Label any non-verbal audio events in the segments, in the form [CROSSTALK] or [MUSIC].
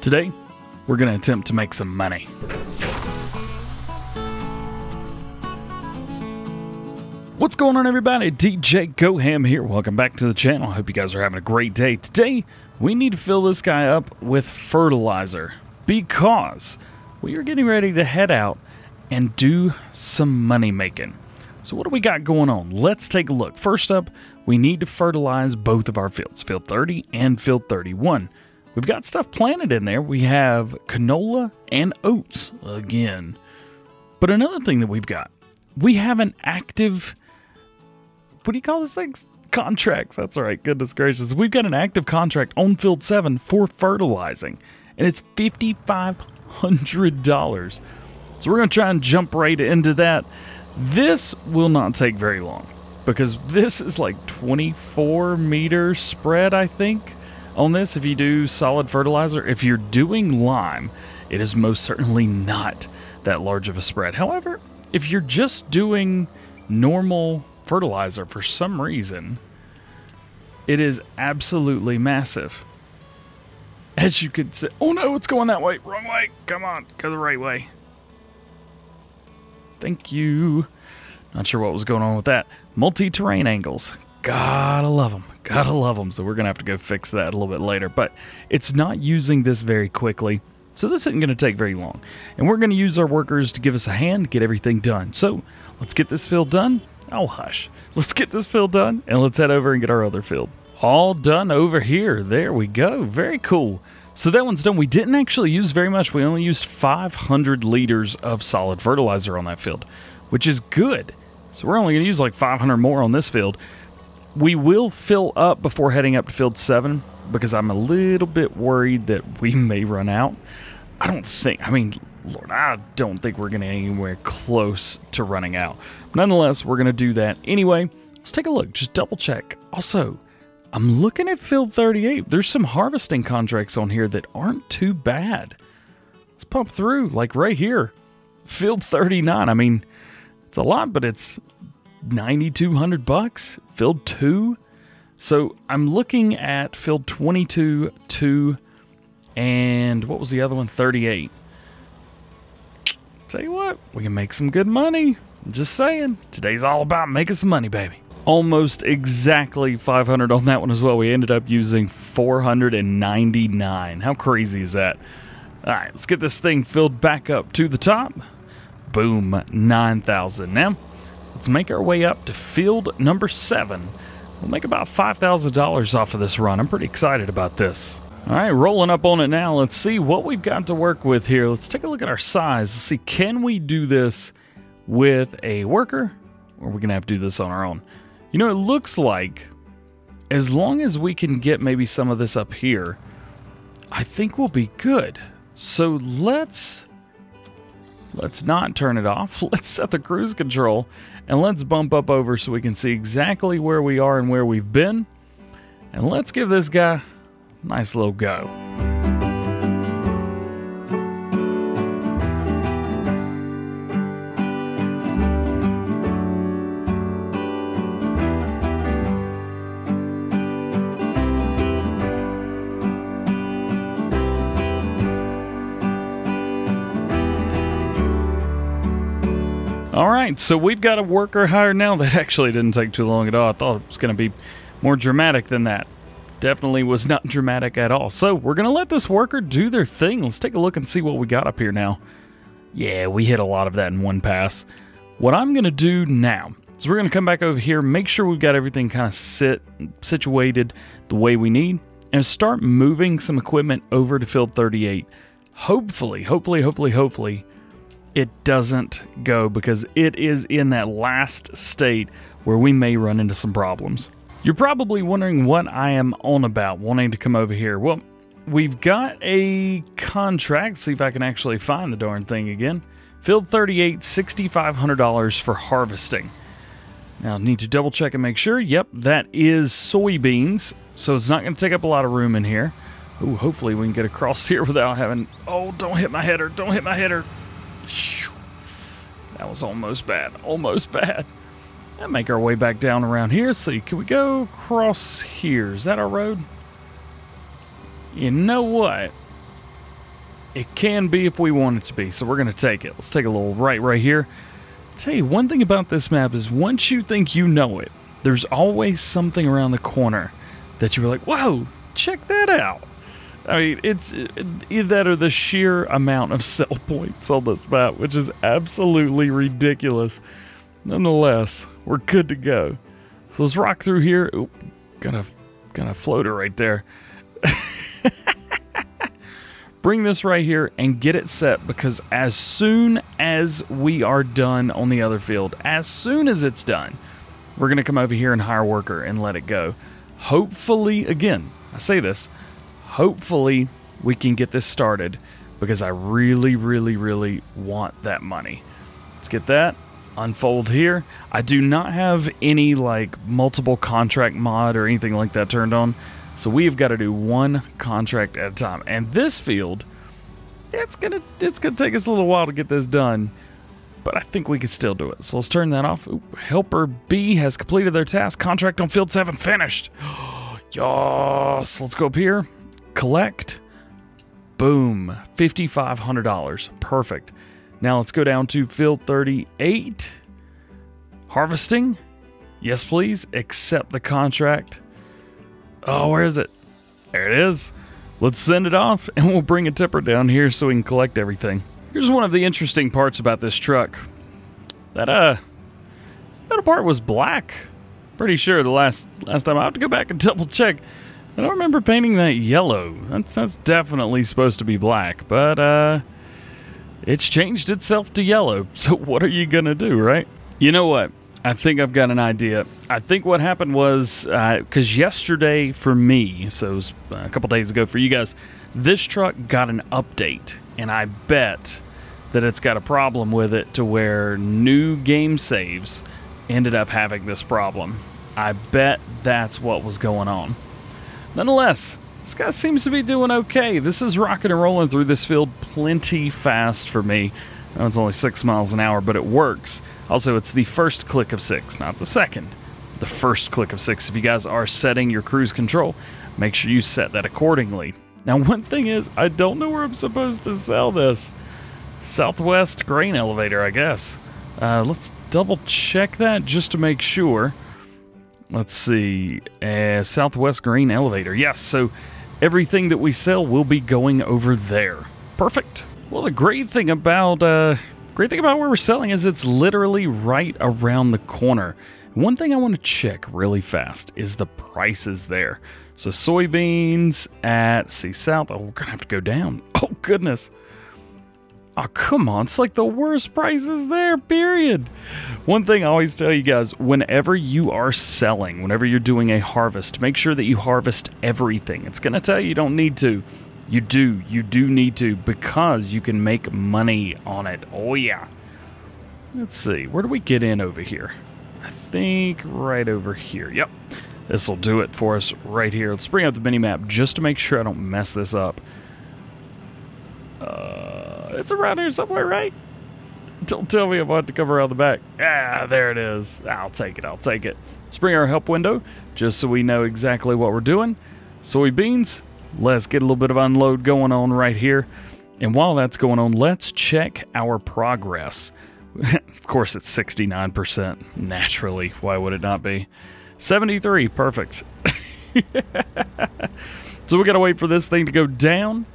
Today, we're going to attempt to make some money. What's going on, everybody? DJ GoHam here. Welcome back to the channel. I hope you guys are having a great day. Today, we need to fill this guy up with fertilizer because we are getting ready to head out and do some money making. So, what do we got going on? Let's take a look. First up, we need to fertilize both of our fields, field 30 and field 31. We've got stuff planted in there. We have canola and oats again. But another thing that we've got, we have an active, what do you call these things? Contracts. That's right. Goodness gracious. We've got an active contract on field seven for fertilizing, and it's $5,500. So we're going to try and jump right into that. This will not take very long because this is like 24 meter spread, I think on this if you do solid fertilizer. If you're doing lime, it is most certainly not that large of a spread. However, if you're just doing normal fertilizer for some reason, it is absolutely massive. As you could see, oh no, it's going that way. Wrong way. Come on, go the right way. Thank you. Not sure what was going on with that. Multi-terrain angles. Gotta love them. Gotta love them. So we're going to have to go fix that a little bit later. But it's not using this very quickly. So this isn't going to take very long. And we're going to use our workers to give us a hand, get everything done. So let's get this field done. Oh, hush. Let's get this field done and let's head over and get our other field. All done over here. There we go. Very cool. So that one's done. We didn't actually use very much. We only used 500 liters of solid fertilizer on that field, which is good. So we're only going to use like 500 more on this field. We will fill up before heading up to field seven because I'm a little bit worried that we may run out. I don't think, I mean, Lord, I don't think we're going to anywhere close to running out. Nonetheless, we're going to do that anyway. Let's take a look, just double check. Also, I'm looking at field 38. There's some harvesting contracts on here that aren't too bad. Let's pump through, like right here. Field 39. I mean, it's a lot, but it's 9200 bucks? Filled 2 so i'm looking at filled 22 2 and what was the other one? 38 tell you what we can make some good money. I'm just saying today's all about making some money baby. Almost exactly 500 on that one as well. We ended up using 499 how crazy is that? All right let's get this thing filled back up to the top. Boom 9000 now Let's make our way up to field number seven. We'll make about $5,000 off of this run. I'm pretty excited about this. All right, rolling up on it now. Let's see what we've got to work with here. Let's take a look at our size. Let's see, can we do this with a worker? Or are we going to have to do this on our own? You know, it looks like as long as we can get maybe some of this up here, I think we'll be good. So let's let's not turn it off. [LAUGHS] Let's set the cruise control and let's bump up over so we can see exactly where we are and where we've been. And let's give this guy a nice little go. All right, so we've got a worker hired now. [LAUGHS] That actually didn't take too long at all. I thought it was going to be more dramatic than that. Definitely was not [LAUGHS] dramatic at all. So we're going to let this worker do their thing. Let's take a look and see what we got up here now. Yeah, we hit a lot of that in one pass. What I'm going to do now is we're going to come back over here, make sure we've got everything kind of sit situated the way we need, and start moving some equipment over to field 38. Hopefully, hopefully, hopefully, hopefully, it doesn't go because it is in that last state where we may run into some problems. You're probably wondering what I am on about wanting to come over here. Well, we've got a contract. See if I can actually find the darn thing again. Field 38, $6,500 for harvesting. Now, need to double check and make sure. Yep, that is soybeans, so it's not going to take up a lot of room in here. Ooh, hopefully we can get across [LAUGHS] here without having... Oh, don't hit my header. Don't hit my header. That was almost bad. Almost bad. And make our way back down around here. Let's see, can we go across here? Is that our road? You know what? It can be if we want it to be, so we're going to take it. Let's take a little right right here. Tell you one thing about this map is once you think you know it, there's always something around the corner that you're like, whoa, check that out. I mean, it's either that or the sheer amount of sell points on this map, which is absolutely ridiculous. Nonetheless, we're good to go. So let's rock through here. Oop, got a, got a floater right there. [LAUGHS] Bring this right here and get it set because as soon as we are done on the other field, as soon as it's done, we're to come over here and hire worker and let it go. Hopefully, again, I say this, hopefully we can get this started because I really, really, really want that money. Let's get that. Unfold here. I do not have any like multiple contract mod or anything like that turned on. So we've got to do one contract at a time. And this field, it's gonna it's gonna take us a little while to get this done. But I think we can still do it. So let's turn that off. helper B has completed their task. Contract on field 7 finished. [GASPS] yes. Let's go up here. Collect. Boom. $5,500. Perfect. Now let's go down to field 38. Harvesting. Yes, please. Accept the contract. Oh, where is it? There it is. Let's send it off [LAUGHS] and we'll bring a tipper down here so we can collect everything. Here's one of the interesting parts about this truck. That uh that part was black. Pretty sure the last last time I have to go back and [LAUGHS] double check. I don't remember painting that yellow. That's that's definitely supposed to be black, but uh it's changed itself to yellow. [LAUGHS] So what are you gonna do, right? You know what? I think I've got an idea. I think what happened was because uh, yesterday for me, so it was a couple days ago for you guys, this truck got an update, and I bet that it's got a problem with it to where new game saves ended up having this problem. I bet that's what was going on. Nonetheless, this guy seems to be doing okay. This is rocking and rolling through this field plenty fast for me. Know it's only six miles an hour, but it works. Also, it's the first click of six, not the second. The first click of six. If you guys are setting your cruise control, make sure you set that accordingly. Now, one thing is, I don't know where I'm supposed to sell this. Southwest grain elevator, I guess. Uh, let's double check that just to make sure. Let's see. Uh, Southwest Green elevator. Yes, so everything that we sell will be going over there. Perfect. Well, the great thing about uh, Great thing about where we're selling is it's literally right around the corner. One thing I want to check really fast is the prices there. So soybeans at Sea South. Oh, we're gonna have to go down. [LAUGHS] Oh goodness. Oh come on, it's like the worst prices there. Period. One thing I always tell you guys: whenever you are selling, whenever you're doing a harvest, make sure that you harvest everything. It's gonna tell you you don't need to. You do. You do need to because you can make money on it. Oh, yeah. Let's see. Where do we get in over here? I think right over here. Yep. This will do it for us right here. Let's bring up the mini map just to make sure I don't mess this up. Uh, it's around here somewhere, right? Don't tell me I want to come around the back. Ah, there it is. I'll take it. I'll take it. Let's bring our help window just so we know exactly what we're doing. Soybeans, let's get a little bit of unload going on right here. And while that's going on, let's check our progress. [LAUGHS] of course, it's 69%. Naturally, why would it not be? 73, perfect. [LAUGHS] so we got to wait for this thing to go down.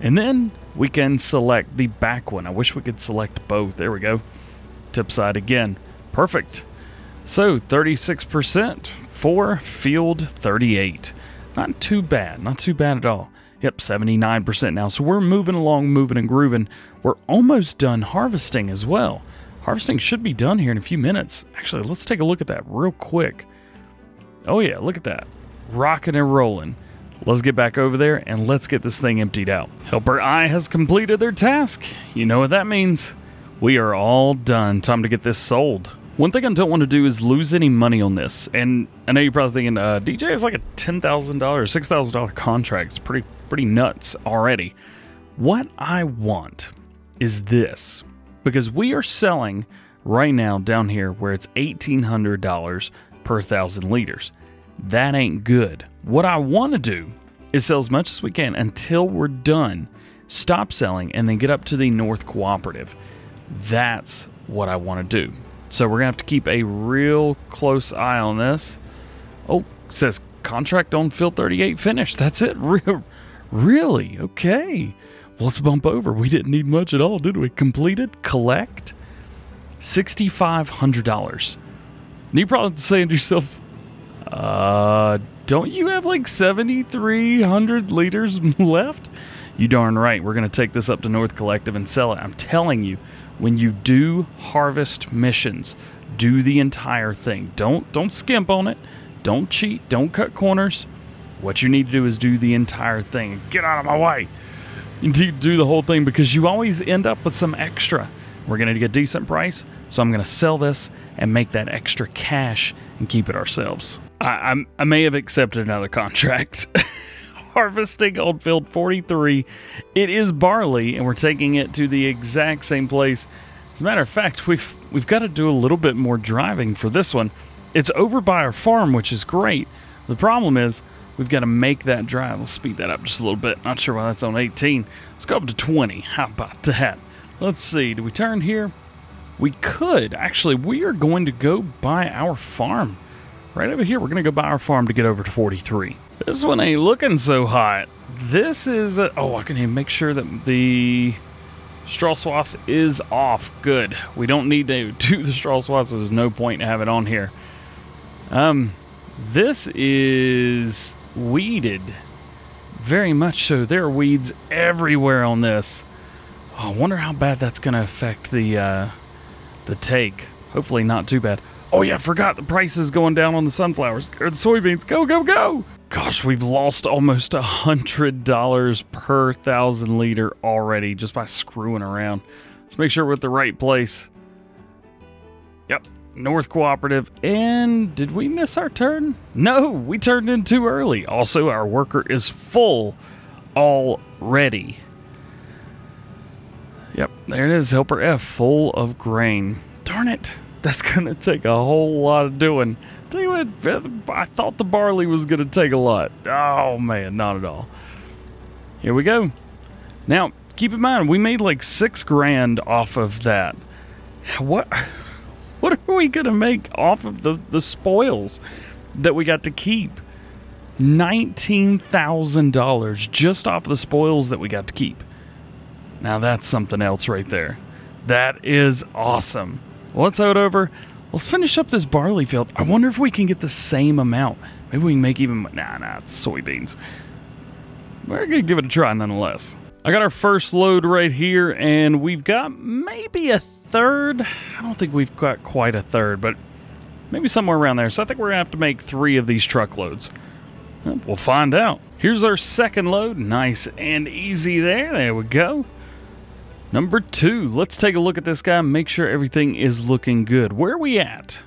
And then we can select the back one. I wish we could select both. There we go. Tip side again. Perfect. So 36% for field 38. Not too bad. Not too bad at all. Yep, 79% now. So we're moving along, moving and grooving. We're almost done harvesting as well. Harvesting should be done here in a few minutes. Actually, let's take a look at that real quick. Oh yeah, look at that. Rocking and rolling. Let's get back over there and let's get this thing emptied out. Helper I has completed their task. You know what that means. We are all done. Time to get this sold. One thing I don't want to do is lose any money on this. And I know you're probably thinking, uh, DJ is like a $10,000, $6,000 contract. It's pretty, pretty nuts already. What I want is this. Because we are selling right now down here where it's $1,800 per thousand liters. That ain't good. What I want to do is sell as much as we can until we're done. stop selling, and then get up to the North Cooperative. That's what I want to do. So we're going to have to keep a real close eye on this. Oh, says contract on field 38 finished. That's it. [LAUGHS] Really? Okay. Well, let's bump over. We didn't need much at all, did we? Completed, collect, $6,500. And you probably saying to yourself, uh, don't you have like 7,300 liters [LAUGHS] left? You darn right. We're going to take this up to North Collective and sell it. I'm telling you, when you do harvest missions, do the entire thing. Don't don't skimp on it. Don't cheat. Don't cut corners. What you need to do is do the entire thing. Get out of my way. You do the whole thing because you always end up with some extra. We're going to get a decent price, so I'm going to sell this and make that extra cash and keep it ourselves. I, I, I may have accepted another contract. [LAUGHS] Harvesting on field 43. It is barley, and we're taking it to the exact same place. As a matter of fact, we've we've got to do a little bit more driving for this one. It's over by our farm, which is great. The problem is we've got to make that drive. Let's speed that up just a little bit. Not sure why that's on 18. Let's go up to 20. How about that? Let's see. Do we turn here? We could. Actually, we are going to go by our farm. Right over here, we're going to go by our farm to get over to 43. This one ain't looking so hot. This is... A, oh, I can even make sure that the straw swath is off. Good. We don't need to [LAUGHS] do the straw swath, so there's no point to have it on here. Um, This is weeded. Very much so. There are weeds everywhere on this. Oh, I wonder how bad that's going to affect the uh, the take. Hopefully not too bad. Oh yeah, I forgot the price is going down on the sunflowers or the soybeans. Go, go, go! Gosh, we've lost almost a hundred dollars per thousand liter already just by screwing around. Let's make sure we're at the right place. Yep, North Cooperative. And did we miss our turn? No, we turned in too early. Also, our worker is full already. Yep, there it is, Helper F, full of grain. Darn it, that's gonna take a whole lot of doing. Tell you what, I thought the barley was gonna take a lot. Oh man, not at all. Here we go. Now, keep in mind, we made like six grand off of that. What, [LAUGHS] what are we gonna make off of the, the spoils that we got to keep? $19,000 just off the spoils that we got to keep. Now that's something else right there. That is awesome. Well, let's head over. Let's finish up this barley field. I wonder if we can get the same amount. Maybe we can make even. Nah, nah, it's soybeans. We're gonna give it a try nonetheless. I got our first load right here, and we've got maybe a third. I don't think we've got quite a third, but maybe somewhere around there. So I think we're gonna have to make three of these truckloads. We'll find out. Here's our second load. Nice and easy there. There we go. Number two, let's take a look at this guy make sure everything is looking good. Where are we at?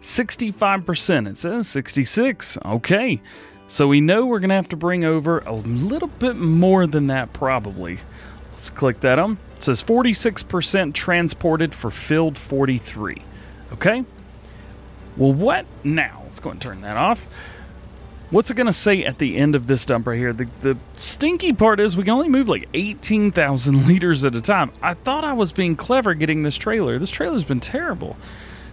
65%. It says 66. Okay. So we know we're going to have to bring over a little bit more than that probably. Let's click that on. It says 46% transported for filled 43. Okay. Well, what now? Let's go and turn that off. What's it going to say at the end of this dump right here? The, the stinky part is we can only move like 18,000 [LAUGHS] liters at a time. I thought I was being clever getting this trailer. This trailer's been terrible.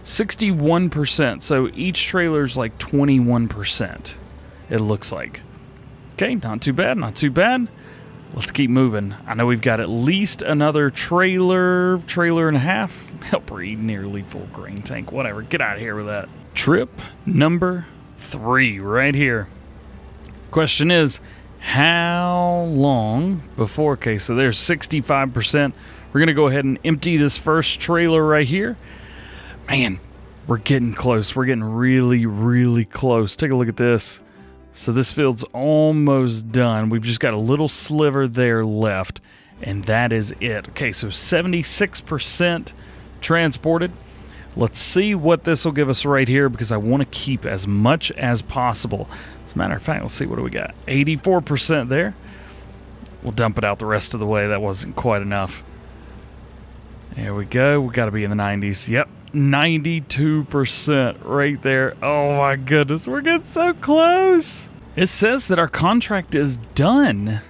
61%. So each trailer's like 21%, it looks like. Okay, not too bad, not too bad. Let's keep moving. I know we've got at least another trailer, trailer and a half. [LAUGHS] Help read nearly full grain tank. Whatever, get out of here with that. Trip number three right here. Question is, how long before? Okay, so there's 65%. We're going to go ahead and empty this first trailer right here. Man, we're getting close. We're getting really, really close. Take a look at this. So this field's almost done. We've just got a little sliver there left, and that is it. Okay, so 76% transported. Let's see what this will give us right here because I want to keep as much as possible. As a matter of fact, let's see what do we got. 84% there. We'll dump it out the rest of the way. That wasn't quite enough. There we go. We got to be in the 90s. Yep, 92% right there. Oh my goodness, we're getting so close. It says that our contract is done.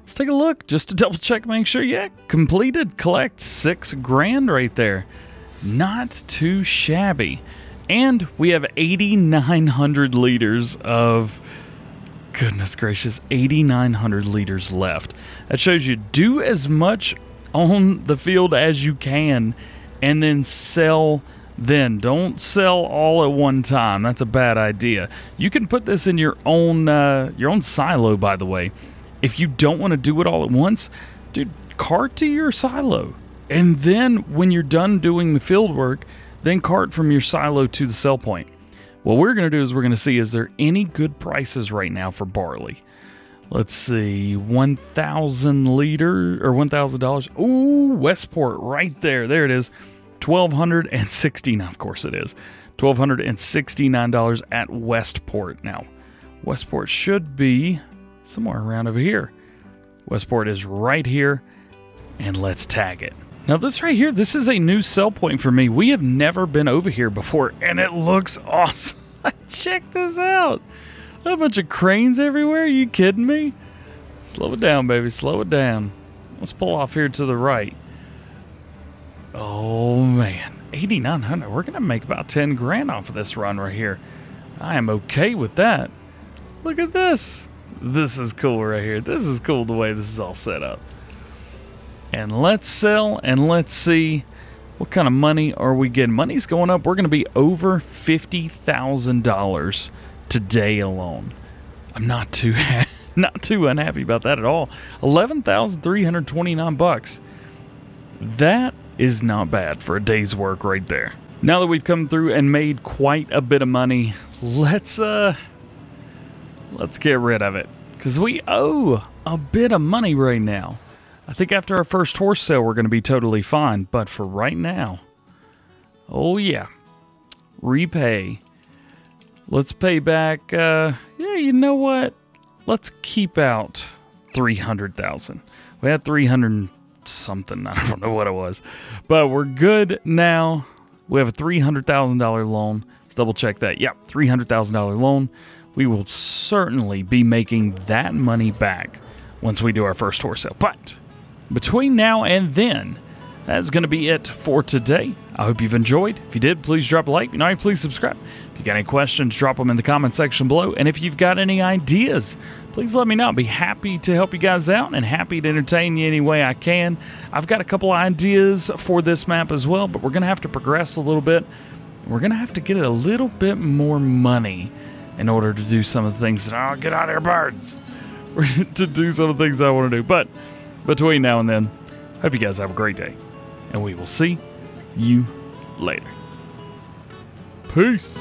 Let's take a look just to double check, make sure. Yeah, completed. Collect six grand right there. Not too shabby. And we have 8,900 liters of. Goodness gracious, 8,900 liters left. That shows you do as much on the field as you can and then sell then don't sell all at one time that's a bad idea you can put this in your own uh, your own silo by the way if you don't want to do it all at once dude cart to your silo and then when you're done doing the field work then cart from your silo to the sell point what we're going to do is we're going to see is there any good prices right now for barley let's see 1000 liter or $1000 ooh westport right there there it is 1,269, of course it is. $1,269 at Westport. Now, Westport should be somewhere around over here. Westport is right here, and let's tag it. Now, this right here, this is a new sell point for me. We have never been over here before, and it looks [LAUGHS] awesome. Check this out. A bunch of cranes everywhere. Are you kidding me? Slow it down, baby. Slow it down. Let's pull off here to the right. Oh man, 8900. We're gonna make about 10 grand off of this run right here. I am okay with that. Look at this. This is cool right here. This is cool the way this is all set up. And let's sell and let's see what kind of money are we getting. Money's going up. We're going to be over $50,000 today alone. I'm not too [LAUGHS] not too unhappy about that at all. 11,329 bucks. That is not bad for a day's work right there. Now that we've come through and made quite a bit of money, let's uh let's get rid of it cuz we owe a bit of money right now. I think after our first horse sale we're going to be totally fine, but for right now, oh yeah. Repay. Let's pay back uh yeah, you know what? Let's keep out 300,000. We had 300 something. [LAUGHS] I don't know what it was. But we're good now. We have a $300,000 loan. Let's double check that. Yep, $300,000 loan. We will certainly be making that money back once we do our first horse sale. But between now and then, that's going to be it for today. I hope you've enjoyed. If you did, please drop a like. If not, please subscribe. If you got any questions, drop them in the comment section below. And if you've got any ideas, please let me know. I'll be happy to help you guys out and happy to entertain you any way I can. I've got a couple ideas for this map as well, but we're going to have to progress a little bit. We're going to have to get a little bit more money in order to do some of the things that I'll oh, get out of here, birds. [LAUGHS] to do some of the things I want to do. But between now and then, hope you guys have a great day and we will see you later. Peace.